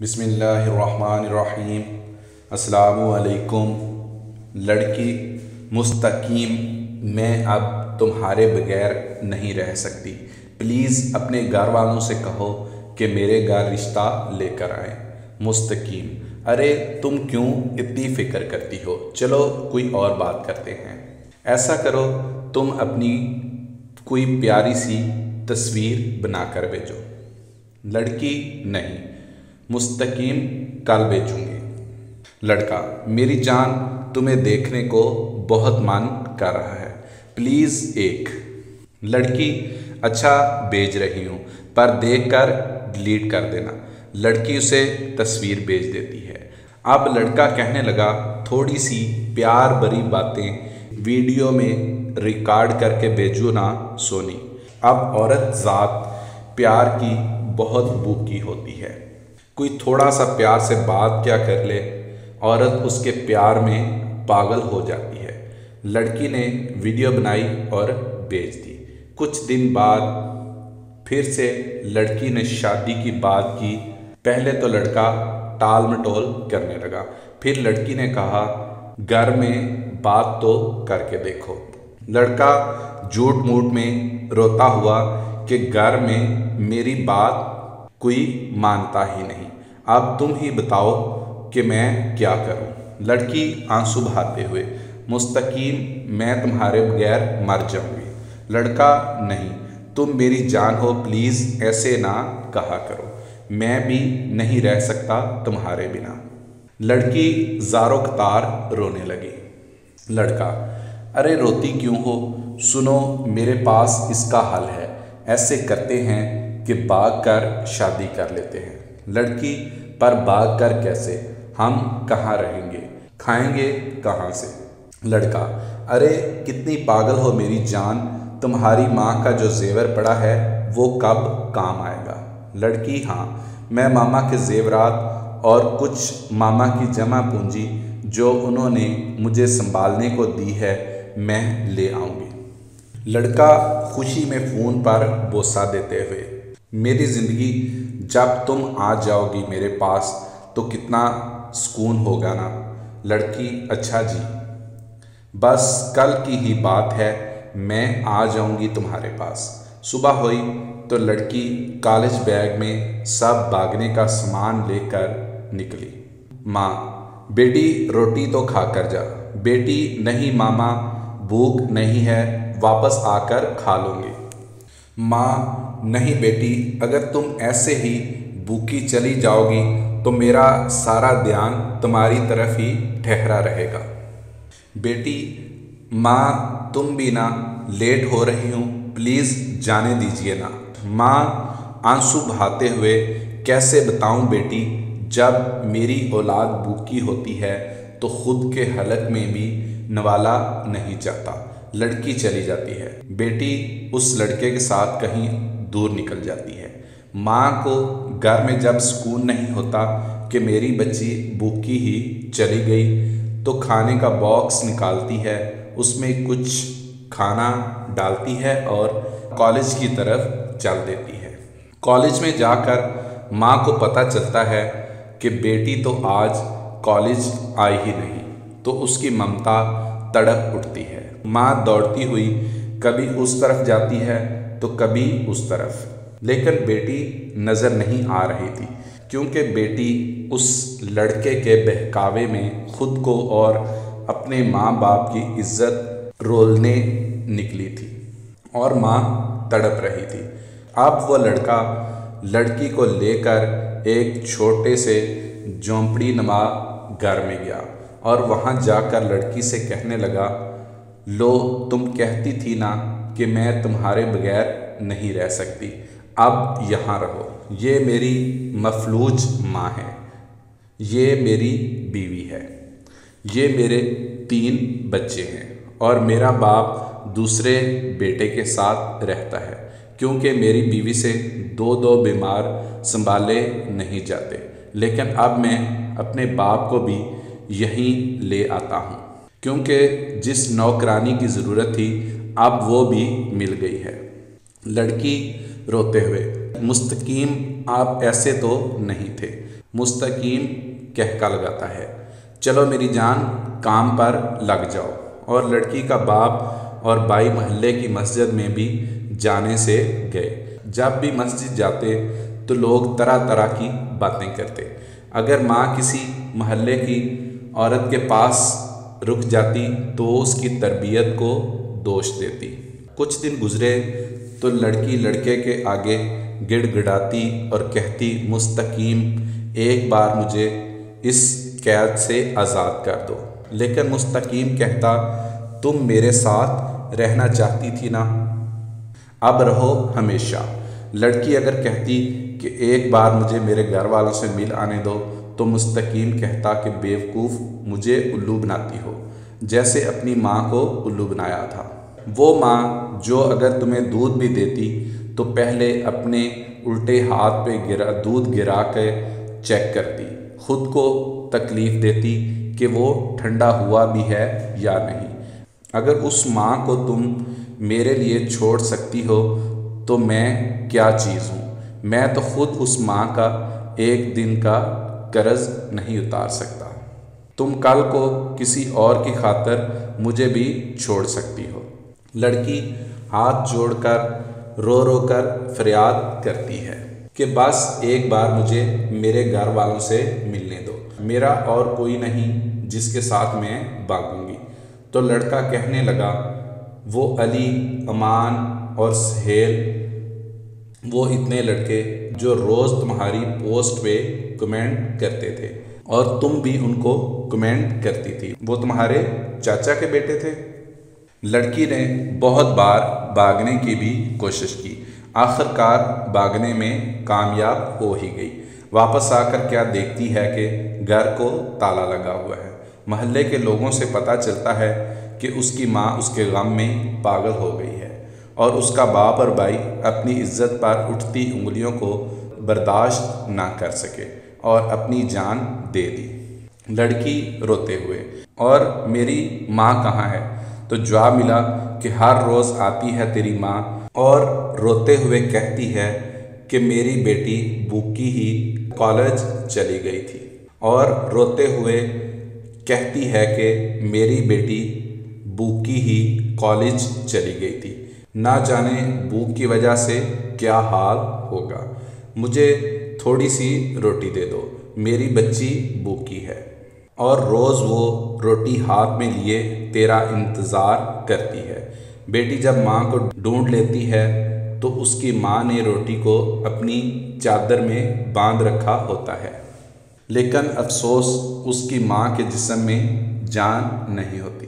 بسم اللہ الرحمن الرحیم السلام علیکم لڑکی مستقیم میں اب تمہارے بغیر نہیں رہ سکتی پلیز اپنے گھر والوں سے کہو کہ میرے گھر رشتہ لے کر آئیں مستقیم ارے تم کیوں اتنی فکر کرتی ہو چلو کوئی اور بات کرتے ہیں ایسا کرو تم اپنی کوئی پیاری سی تصویر بنا کر بھیجو لڑکی نہیں مستقیم کل بیچوں گی۔ لڑکا، میری جان تمہیں دیکھنے کو بہت من کر رہا ہے۔ پلیز ایک۔ لڑکی اچھا بیچ رہی ہوں، پر دیکھ کر ڈیلیٹ کر دینا۔ لڑکی اسے تصویر بیچ دیتی ہے۔ اب لڑکا کہنے لگا، تھوڑی سی پیار بری باتیں ویڈیو میں ریکارڈ کر کے بیچو نا سونی۔ اب عورت ذات پیار کی بہت بوکی ہوتی ہے۔ کوئی تھوڑا سا پیار سے بات کیا کر لے، عورت اس کے پیار میں پاگل ہو جاتی ہے۔ لڑکی نے ویڈیو بنائی اور بیچ دی۔ کچھ دن بعد پھر سے لڑکی نے شادی کی بات کی۔ پہلے تو لڑکا ٹال مٹول کرنے لگا۔ پھر لڑکی نے کہا، گھر میں بات تو کر کے دیکھو۔ لڑکا جھوٹ موٹ میں روتا ہوا کہ گھر میں میری بات کوئی مانتا ہی نہیں۔ اب تم ہی بتاؤ کہ میں کیا کروں۔ لڑکی آنسو بہاتے ہوئے، مستقیم میں تمہارے بغیر مر جاؤں گی لڑکا، نہیں، تم میری جان ہو، پلیز ایسے نہ کہا کرو۔ میں بھی نہیں رہ سکتا تمہارے بنا۔ لڑکی زارو قطار رونے لگی۔ لڑکا، ارے روتی کیوں ہو؟ سنو، میرے پاس اس کا حل ہے۔ ایسے کرتے ہیں کہ باغ کر شادی کر لیتے ہیں۔ لڑکی، پر باغ کر کیسے؟ ہم کہاں رہیں گے؟ کھائیں گے کہاں سے؟ لڑکا، ارے کتنی پاگل ہو میری جان، تمہاری ماں کا جو زیور پڑا ہے، وہ کب کام آئے گا؟ لڑکی ہاں میں ماما کے زیورات اور کچھ ماما کی جمع پونجی جو انہوں نے مجھے سنبھالنے کو دی ہے، میں لے آؤں گی۔ لڑکا خوشی میں فون پر بوسہ دیتے ہوئے، میری زندگی جب تم آ جاؤ گی میرے پاس، تو کتنا سکون ہوگا نا۔ لڑکی اچھا جی۔ بس کل کی ہی بات ہے، میں آ جاؤں گی تمہارے پاس۔ صبح ہوئی تو لڑکی کالج بیگ میں سب باغنے کا سامان لے کر نکلی۔ ماں، بیٹی، روٹی تو کھا کر جا۔ بیٹی، نہیں ماما، بھوک نہیں ہے، واپس آ کر کھا لوں گی۔ ماں نہیں بیٹی، اگر تم ایسے ہی بھوکی چلی جاؤ گی تو میرا سارا دھیان تمہاری طرف ہی ٹھہرا رہے گا۔ بیٹی، ماں، تم بھی نہ، لیٹ ہو رہی ہوں، پلیز جانے دیجیے نا ماں، آنسو بہاتے ہوئے کیسے بتاؤں بیٹی، جب میری اولاد بھوکی ہوتی ہے تو خود کے حلق میں بھی نوالا نہیں چاہتا لڑکی چلی جاتی ہے۔ بیٹی، اس لڑکے کے ساتھ کہیں دور نکل جاتی ہے ماں کو گھر میں جب سکون نہیں ہوتا کہ میری بچی بھوکی ہی چلی گئی تو کھانے کا باکس نکالتی ہے، اس میں کچھ کھانا ڈالتی ہے اور کالج کی طرف چل دیتی ہے۔ کالج میں جا کر ماں کو پتہ چلتا ہے کہ بیٹی تو آج کالج آئی ہی نہیں، تو اس کی ممتا تڑپ اٹھتی ہے۔ ماں دوڑتی ہوئی کبھی اس طرف جاتی ہے تو کبھی اس طرف۔ لیکن بیٹی نظر نہیں آ رہی تھی، کیونکہ بیٹی اس لڑکے کے بہکاوے میں خود کو اور اپنے ماں باپ کی عزت رولنے نکلی تھی اور ماں تڑپ رہی تھی۔ اب وہ لڑکا لڑکی کو لے کر ایک چھوٹے سے جھونپڑی نما گھر میں گیا اور وہاں جا کر لڑکی سے کہنے لگا، لو، تم کہتی تھی نا کہ میں تمہارے بغیر نہیں رہ سکتی۔ اب یہاں رہو۔ یہ میری مفلوج ماں ہے۔ یہ میری بیوی ہے۔ یہ میرے تین بچے ہیں۔ اور میرا باپ دوسرے بیٹے کے ساتھ رہتا ہے۔ کیونکہ میری بیوی سے دو دو بیمار سنبھالے نہیں جاتے۔ لیکن اب میں اپنے باپ کو بھی یہیں لے آتا ہوں۔ کیونکہ جس نوکرانی کی ضرورت تھی اب وہ بھی مل گئی ہے۔ لڑکی روتے ہوئے، مستقیم آپ ایسے تو نہیں تھے۔ مستقیم کہکا لگاتا ہے، چلو میری جان، کام پر لگ جاؤ۔ اور لڑکی کا باپ اور بائی محلے کی مسجد میں بھی جانے سے گئے۔ جب بھی مسجد جاتے تو لوگ طرح طرح کی باتیں کرتے۔ اگر ماں کسی محلے کی عورت کے پاس رک جاتی تو اس کی تربیت کو دوش دیتی۔ کچھ دن گزرے تو لڑکی لڑکے کے آگے گڑ گڑاتی اور کہتی، مستقیم، ایک بار مجھے اس قید سے آزاد کر دو۔ لیکن مستقیم کہتا، تم میرے ساتھ رہنا چاہتی تھی نا؟ اب رہو ہمیشہ۔ لڑکی اگر کہتی کہ ایک بار مجھے میرے گھر والوں سے مل آنے دو، تو مستقیم کہتا کہ بیوقوف مجھے الو بناتی ہو۔ جیسے اپنی ماں کو الو بنایا تھا۔ وہ ماں جو اگر تمہیں دودھ بھی دیتی تو پہلے اپنے الٹے ہاتھ پہ گرا، دودھ گرا کے چیک کرتی۔ خود کو تکلیف دیتی کہ وہ ٹھنڈا ہوا بھی ہے یا نہیں۔ اگر اس ماں کو تم میرے لیے چھوڑ سکتی ہو تو میں کیا چیز ہوں؟ میں تو خود اس ماں کا ایک دن کا قرض نہیں اتار سکتا۔ تم کل کو کسی اور کی خاطر مجھے بھی چھوڑ سکتی ہو۔ لڑکی ہاتھ جوڑ کر، رو رو کر فریاد کرتی ہے کہ بس ایک بار مجھے میرے گھر والوں سے ملنے دو۔ میرا اور کوئی نہیں جس کے ساتھ میں باغوں گی۔ تو لڑکا کہنے لگا، وہ علی، امان اور سہیل، وہ اتنے لڑکے جو روز تمہاری پوسٹ پہ کمنٹ کرتے تھے۔ اور تم بھی ان کو کمنٹ کرتی تھی۔ وہ تمہارے چاچا کے بیٹے تھے۔ لڑکی نے بہت بار باغنے کی بھی کوشش کی۔ آخر کار باغنے میں کامیاب ہو ہی گئی۔ واپس آ کر کیا دیکھتی ہے کہ گھر کو تالا لگا ہوا ہے۔ محلے کے لوگوں سے پتہ چلتا ہے کہ اس کی ماں اس کے غم میں پاگل ہو گئی ہے۔ اور اس کا باپ اور بھائی اپنی عزت پر اٹھتی انگلیوں کو برداشت نہ کر سکے۔ اور اپنی جان دے دی۔ لڑکی روتے ہوئے، اور میری ماں کہاں ہے؟ تو جواب ملا کہ ہر روز آتی ہے تیری ماں، اور روتے ہوئے کہتی ہے کہ میری بیٹی بوکی ہی کالج چلی گئی تھی۔ اور روتے ہوئے کہتی ہے کہ میری بیٹی بوکی ہی کالج چلی گئی تھی۔ نہ جانے بھوک کی وجہ سے کیا حال ہوگا۔ مجھے تھوڑی سی روٹی دے دو۔ میری بچی بھوکی ہے۔ اور روز وہ روٹی ہاتھ میں لیے تیرا انتظار کرتی ہے۔ بیٹی جب ماں کو ڈھونڈ لیتی ہے تو اس کی ماں نے روٹی کو اپنی چادر میں باندھ رکھا ہوتا ہے۔ لیکن افسوس اس کی ماں کے جسم میں جان نہیں ہوتی۔